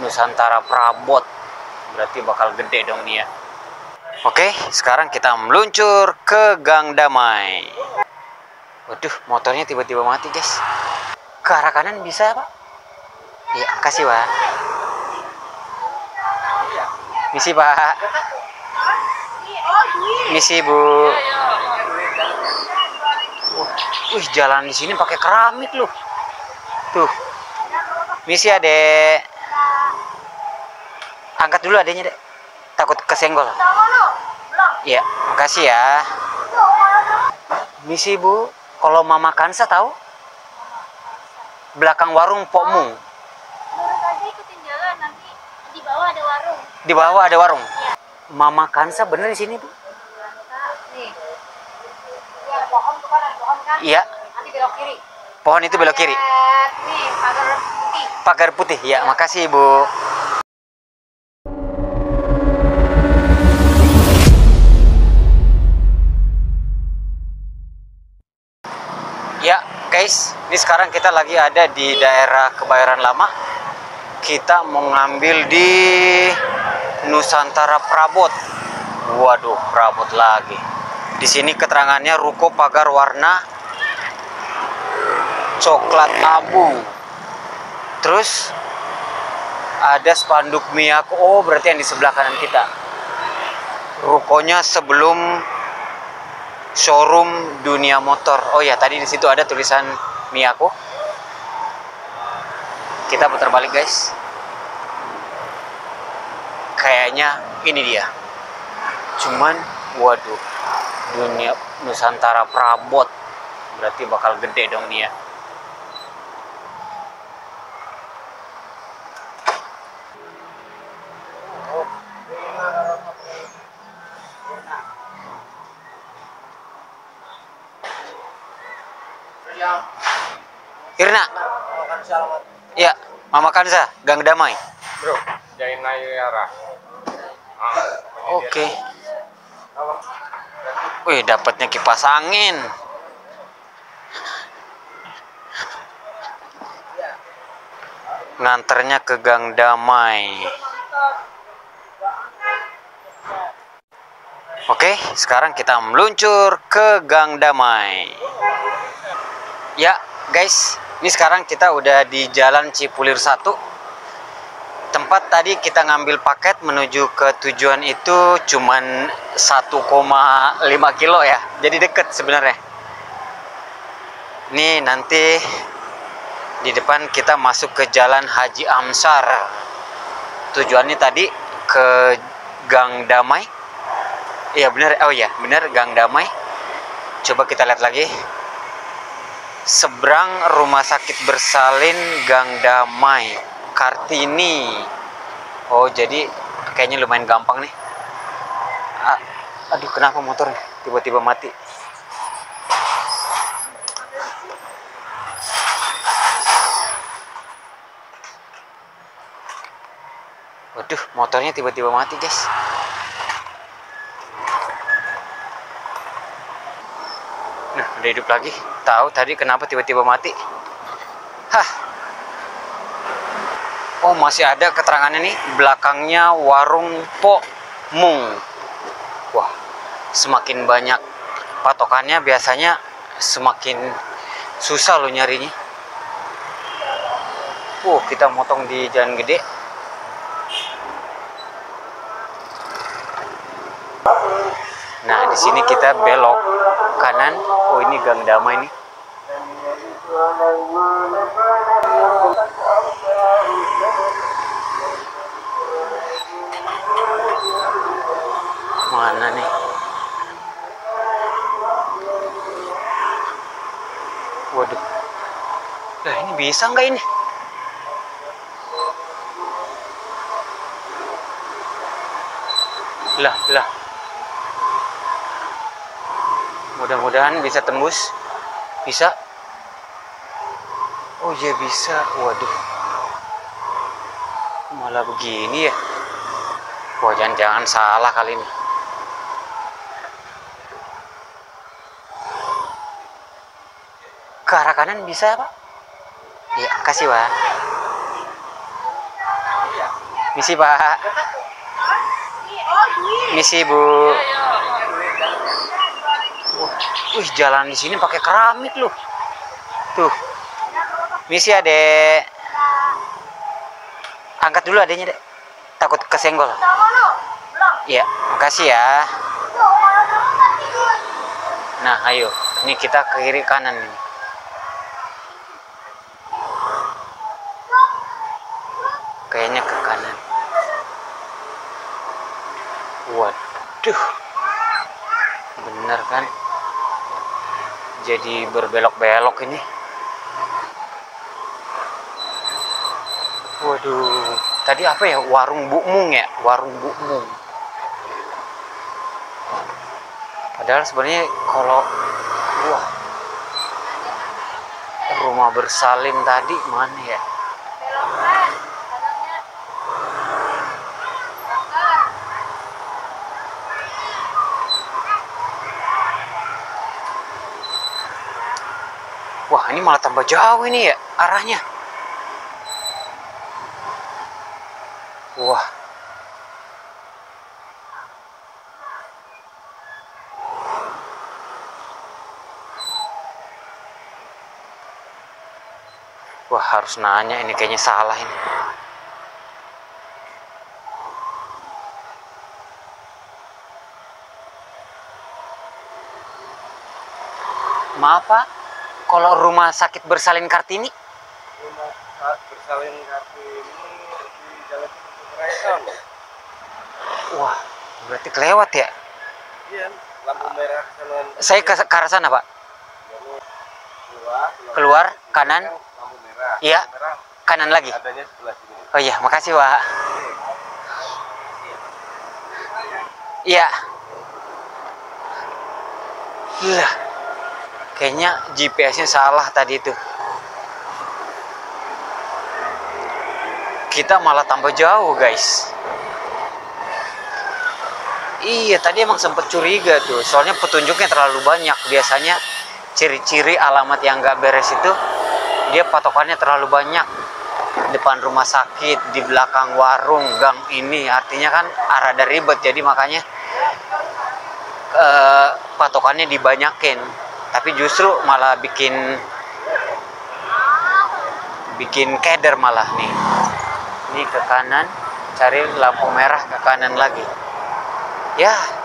Nusantara Prabot. Berarti bakal gede dong nih ya. Oke, sekarang kita meluncur ke Gang Damai. Waduh, motornya tiba-tiba mati, guys. Ke arah kanan bisa, Pak? Iya, makasih, Pak. Misi, Pak. Misi, Bu. Wih, jalan di sini pakai keramik loh. Tuh. Misi, Adek. Angkat dulu adanya, Dek. Takut kesenggol. Iya, makasih ya. Misi, Bu. Kalau Mama Kansa tahu? Belakang warung Pok Mung. Lurus aja ikutin jalan nanti di bawah ada warung. Di bawah ada warung. Iya. Mama Kansa bener di sini, Bu? Kak, nih. Ya, pohon tuh kan ada pohon kan? Iya. Nanti belok kiri. Pohon itu belok kiri. Nih, pagar putih. Pagar putih. Ya, makasih, Bu. Sekarang kita lagi ada di daerah Kebayoran Lama. Kita mau ngambil di Nusantara Prabot. Waduh, Prabot lagi. Di sini keterangannya ruko pagar warna coklat abu. Terus ada spanduk Miyako. Oh, berarti yang di sebelah kanan kita. Rukonya sebelum showroom dunia motor. Oh ya, tadi di situ ada tulisan Miyako. Kita putar balik, guys. Kayaknya ini dia. Cuman, waduh, dunia Nusantara Prabot. Berarti bakal gede dong nih ya. Irna. Ya, Mama Kansa, Gang Damai. Bro, jain Nayara. Ah, Oke. Wih, dapatnya kipas angin. Nganternya ke Gang Damai. Oke, sekarang kita meluncur ke Gang Damai. Ya, guys, ini sekarang kita udah di Jalan Cipulir 1 tempat tadi kita ngambil paket menuju ke tujuan itu cuman 1,5 kilo ya. Jadi deket sebenarnya. Ini nanti di depan kita masuk ke jalan Haji Amsar. Tujuannya tadi ke Gang Damai. Iya bener. Oh iya bener. Gang Damai. Coba kita lihat lagi seberang rumah sakit bersalin Gang Damai Kartini. Oh, jadi kayaknya lumayan gampang nih. Ah, aduh, kenapa motor tiba-tiba mati? Waduh, motornya tiba-tiba mati, guys. Udah hidup lagi. Tahu tadi kenapa tiba-tiba mati? Hah, Oh masih ada keterangannya nih belakangnya warung Pok Mung. Wah semakin banyak patokannya biasanya semakin susah loh nyarinya. Uh kita motong di jalan gede. Di sini kita belok kanan. Oh ini Gang Damai nih. Mana nih? Waduh. Lah ini bisa nggak ini? Lah, lah. Mudah-mudahan bisa tembus. Bisa. Oh iya bisa. Waduh. Malah begini ya. Wah jangan-jangan salah kali ini. Ke arah kanan bisa Pak? Iya, makasih Pak. Misi Pak. Misi Bu. Wah, Wih, jalan di sini pakai keramik loh. Tuh. Misi Adek. Angkat dulu adanya, Dek. Takut kesenggol. Iya, makasih ya. Nah, ayo. Ini kita ke kiri kanan nih. Kayaknya ke kanan. Waduh. Bener kan? Jadi berbelok-belok ini. Waduh. Tadi apa ya? Warung Bukmung ya? Warung Bukmung. Padahal sebenarnya kalau wah rumah bersalin tadi mana ya? Belok kan. Kadangnya. Belok. Wah ini malah tambah jauh ini ya arahnya. Wah. Wah harus nanya ini kayaknya salah ini. Maaf Pak, kalau rumah sakit bersalin Kartini? Rumah saat bersalin Kartini di Jalan Raiton. Wah, berarti kelewat ya? Iya, lampu merah jalan Saya ke, ke arah sana Pak. keluar, Keluar, kanan, lampu merah. Iya. Kanan lagi. adanya sebelah sini. Oh iya, makasih Pak. Iya. Lah, kayaknya GPS-nya salah tadi itu. Kita malah tambah jauh, guys. Iya, tadi emang sempet curiga tuh. Soalnya petunjuknya terlalu banyak. Biasanya ciri-ciri alamat yang nggak beres itu dia patokannya terlalu banyak. Depan rumah sakit, di belakang warung, gang ini. Artinya kan arah dari ribet. Jadi makanya eh, patokannya dibanyakin. Tapi justru malah bikin bikin keder malah nih. Ini ke kanan, cari lampu merah ke kanan lagi. Ya.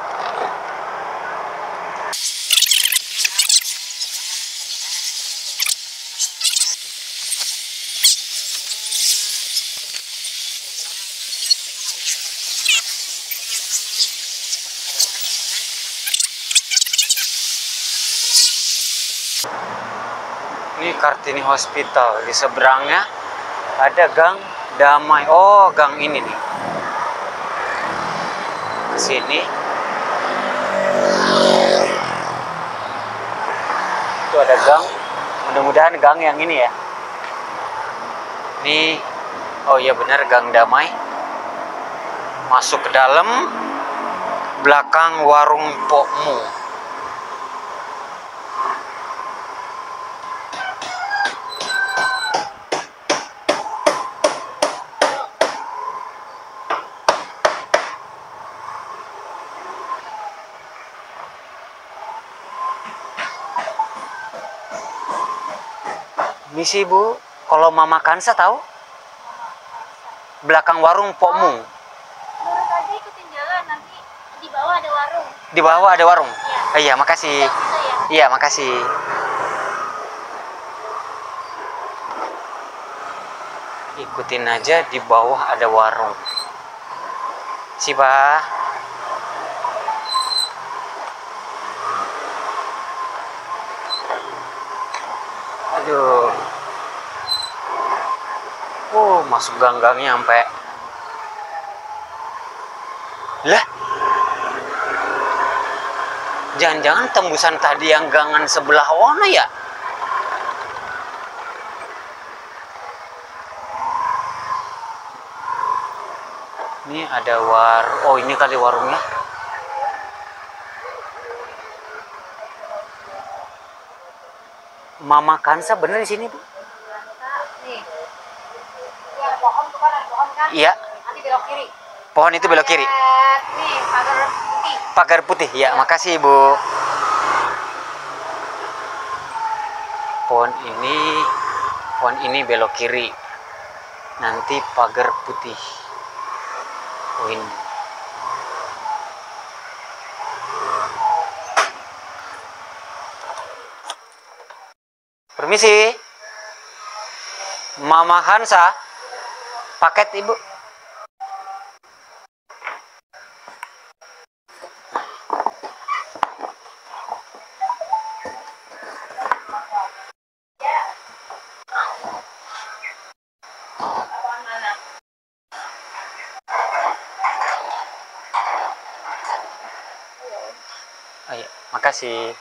Ini Kartini Hospital. Di seberangnya ada gang Damai. Oh, gang ini nih. Sini. Itu ada gang. Mudah-mudahan gang yang ini ya. Ini oh iya benar Gang Damai. Masuk ke dalam belakang warung Pokmu. Misi Bu, kalau Mama Kansa tahu? Belakang warung Pokmu. Lurus aja ikutin jalan nanti di bawah ada warung. Di bawah ada warung. Iya. Oh, iya, makasih. Itu ya. Iya, makasih. Ikutin aja di bawah ada warung. Siapa? Aduh. Oh, masuk gang-gangnya sampai Lah, Jangan-jangan tembusan tadi yang gangan sebelah ono ya? Ini ada war... Oh ini kali warungnya. Mama Kansa bener di sini bu? Nih. Ya, pohon tuh kan ada pohon kan? Iya. Nanti belok kiri. Pohon itu belok kiri. Nih, pagar putih. Pagar putih. Ya, makasih Ibu. Pohon ini pohon ini belok kiri. Nanti pagar putih. Oh, ini. Permisi. Mama Hansa. Paket Ibu. Oh iya, makasih.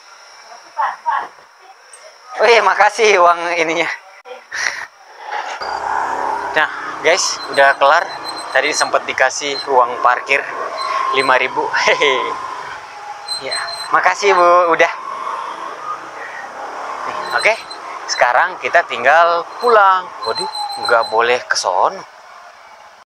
Oh iya, makasih uang ininya. Nah, guys, udah kelar. Tadi sempat dikasih uang parkir 5000 Hehe. Ya, makasih Bu, udah. Oke, sekarang kita tinggal pulang. Waduh, nggak boleh ke sono.